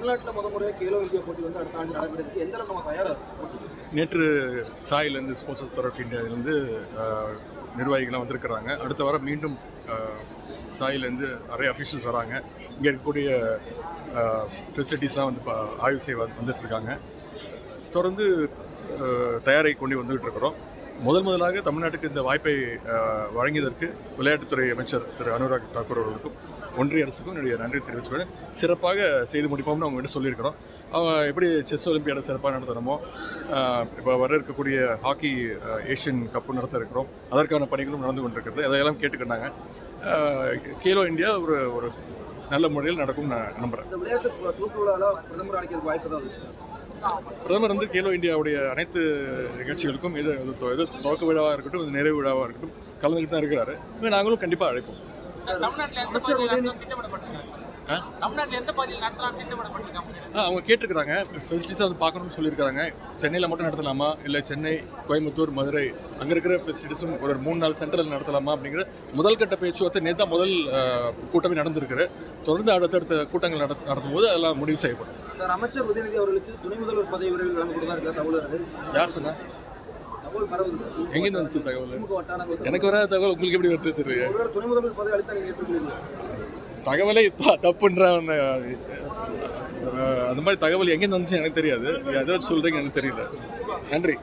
தமிழ்நாட்டில் முத முறையாக கேலோ இந்தியா போட்டி வந்து அடுத்த ஆண்டு நடைபெறதுக்கு எந்த நம்ம தயாராக நேற்று சாயிலேருந்து ஸ்போர்ட்ஸ் அத்தாரிட்டி இந்தியாவிலேருந்து நிர்வாகிகள்லாம் வந்திருக்கிறாங்க. அடுத்த வாரம் மீண்டும் சாயிலேருந்து நிறைய அஃபிஷியல்ஸ் வராங்க. இங்கே இருக்கக்கூடிய ஃபெசிலிட்டிஸ்லாம் வந்து பா- ஆய்வு செய்ய வந்து- வந்துட்டு இருக்காங்க. தொடர்ந்து தயாரை கொண்டு வந்துகிட்டு இருக்கிறோம். முதல் முதலாக தமிழ்நாட்டுக்கு இந்த வாய்ப்பை வழங்கியதற்கு விளையாட்டுத்துறை அமைச்சர் திரு அனுராக் தாக்கூர் அவர்களுக்கும் ஒன்றிய அரசுக்கும் என்னுடைய நன்றி தெரிவித்துக்கிறேன் சிறப்பாக செய்து முடிப்போம்னு அவங்ககிட்ட சொல்லியிருக்கிறோம். அவன் எப்படி செஸ் ஒலிம்பியாடை சிறப்பாக நடத்தணுமோ இப்போ வர இருக்கக்கூடிய ஹாக்கி ஏஷியன் கப்பு நடத்த இருக்கிறோம். அதற்கான பணிகளும் நடந்து கொண்டிருக்கிறது. அதையெல்லாம் கேட்டுக்கிட்டாங்க கேலோ இந்தியா ஒரு ஒரு நல்ல முறையில் நடக்கும் நான் நம்புகிறேன் பிரதமர் வந்து கேலோ இந்தியாவுடைய அனைத்து நிகழ்ச்சிகளுக்கும் இது இது தொடக்க விழாவாக இருக்கட்டும் இது நிறைவு விழாவாக இருக்கட்டும் கலந்துக்கிட்டு தான் இருக்கிறாரு. இனிமே நாங்களும் கண்டிப்பாக அழைப்போம். அவங்க கேட்டிருக்கிறாங்க. ஃபெசிலிட்டிஸாக வந்து பார்க்கணும்னு சொல்லியிருக்காங்க சென்னையில் மட்டும் நடத்தலாமா? இல்லை சென்னை கோயம்புத்தூர் மதுரை அங்கே இருக்கிற ஃபெசிலிட்டிஸும் ஒரு மூணு நாள் சென்டரில் நடத்தலாமா அப்படிங்கிற முதல் கட்ட பேச்சுவார்த்தை நேற்று முதல் கூட்டமே நடந்திருக்கு தொடர்ந்து அடுத்தடுத்த கூட்டங்கள் நட நடத்தும் போது அதெல்லாம் முடிவு செய்யப்படும். சார் அமைச்சர் உதயநிதி அவர்களுக்கு துணை முதல்வர் பதவி விரைவில் வழங்கப்படுதா இருக்கிற தகவல் வருது. யார் சொன்னா தகவல் பரவுது சார். எங்கேருந்து வந்துச்சு தகவல்? எனக்கு வர தகவல் உங்களுக்கு எப்படி வருது தெரியுது துணை முதல்வர் பதவி அளித்தா நீங்கள் தகவலே தப்புன்ற அந்த மாதிரி தகவல் எங்கேருந்து வந்துச்சு எனக்கு தெரியாது. எதை வச்சு எனக்கு தெரியல. நன்றி.